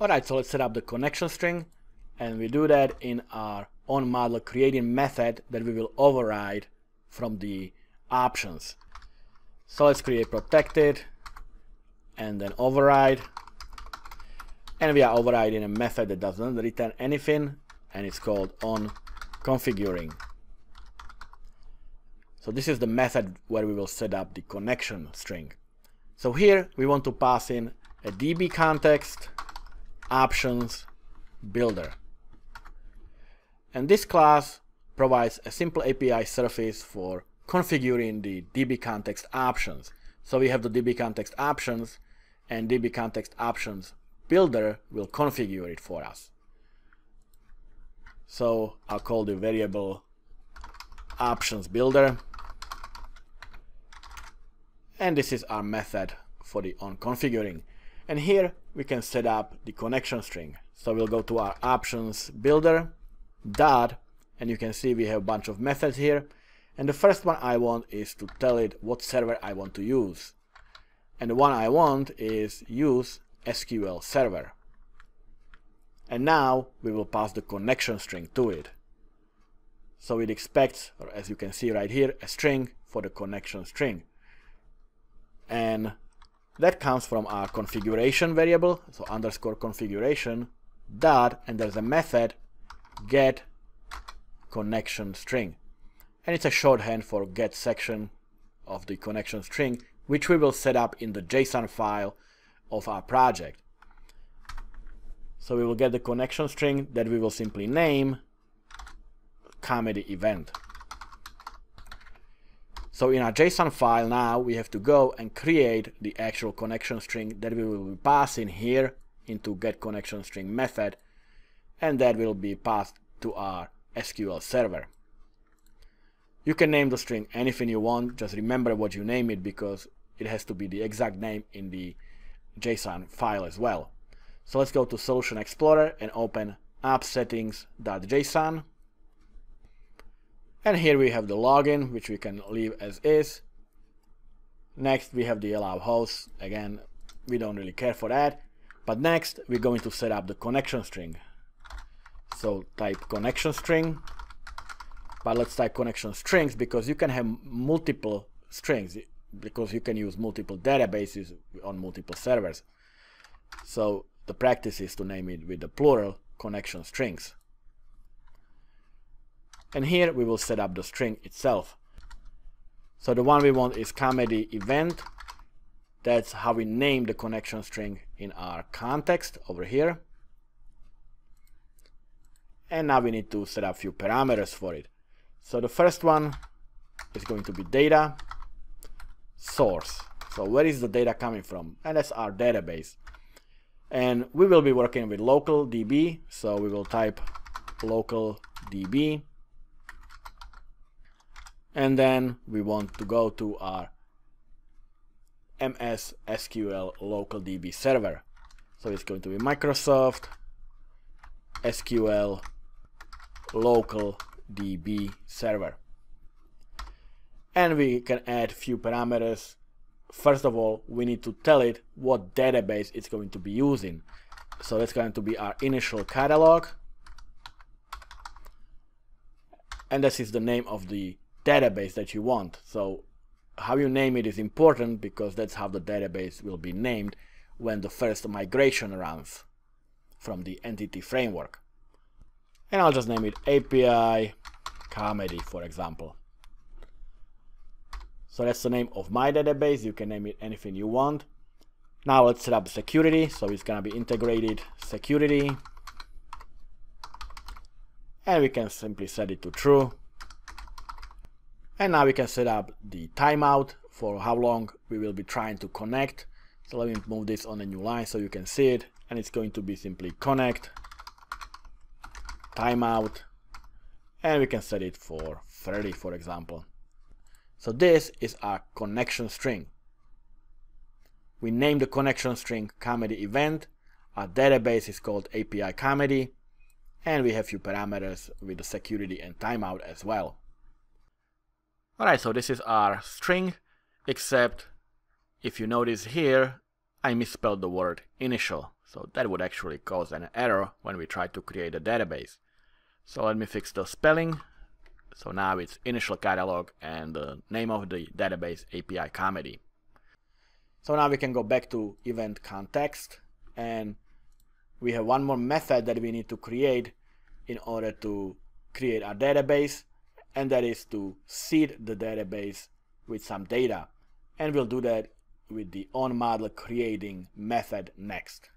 Alright, so let's set up the connection string and we do that in our on model creating method that we will override from the options. So let's create protected and then override and we are overriding a method that doesn't return anything and it's called on configuring. So this is the method where we will set up the connection string. So here we want to pass in a DB context options builder. And this class provides a simple API surface for configuring the DB context options. So we have the DB context options and DB context options builder will configure it for us. So I'll call the variable options builder. And this is our method for the on configuring. And here we can set up the connection string. So we'll go to our options builder dot and you can see we have a bunch of methods here. And the first one I want is to tell it what server I want to use. And the one I want is use SQL server. And now we will pass the connection string to it. So it expects or as you can see right here a string for the connection string. And that comes from our configuration variable so underscore configuration dot and there's a method get connection string and it's a shorthand for get section of the connection string which we will set up in the JSON file of our project. So we will get the connection string that we will simply name comedy event. So in our JSON file now we have to go and create the actual connection string that we will be passing here into get connection string method and that will be passed to our SQL server. You can name the string anything you want, just remember what you name it because it has to be the exact name in the JSON file as well. So let's go to Solution Explorer and open app settings.json. And here we have the logging, which we can leave as is. Next, we have the allowed hosts. Again, we don't really care for that. But next, we're going to set up the connection string. So type connection string, but let's type connection strings because you can have multiple strings because you can use multiple databases on multiple servers. So the practice is to name it with the plural connection strings. And here we will set up the string itself. So the one we want is comedy event. That's how we name the connection string in our context over here. And now we need to set up a few parameters for it. So the first one is going to be data source. So where is the data coming from? And that's our database. And we will be working with local DB. So we will type local DB. And then we want to go to our MS SQL local DB server. So it's going to be Microsoft SQL local DB server. And we can add few parameters. First of all, we need to tell it what database it's going to be using. So that's going to be our initial catalog. And this is the name of the database that you want. So how you name it is important because that's how the database will be named when the first migration runs from the entity framework. And I'll just name it API comedy for example. So that's the name of my database. You can name it anything you want. Now let's set up security. So it's gonna be integrated security. And we can simply set it to true and now we can set up the timeout for how long we will be trying to connect so let me move this on a new line so you can see it and it's going to be simply connect timeout and we can set it for 30 for example. So this is our connection string. We name the connection string comedy event. Our database is called API comedy and we have few parameters with the security and timeout as well. Alright, so this is our string except if you notice here I misspelled the word initial. So that would actually cause an error when we try to create a database. So let me fix the spelling. So now it's initial catalog and the name of the database API comedy. So now we can go back to event context and we have one more method that we need to create in order to create our database and that is to seed the database with some data and we'll do that with the onModel creating method next.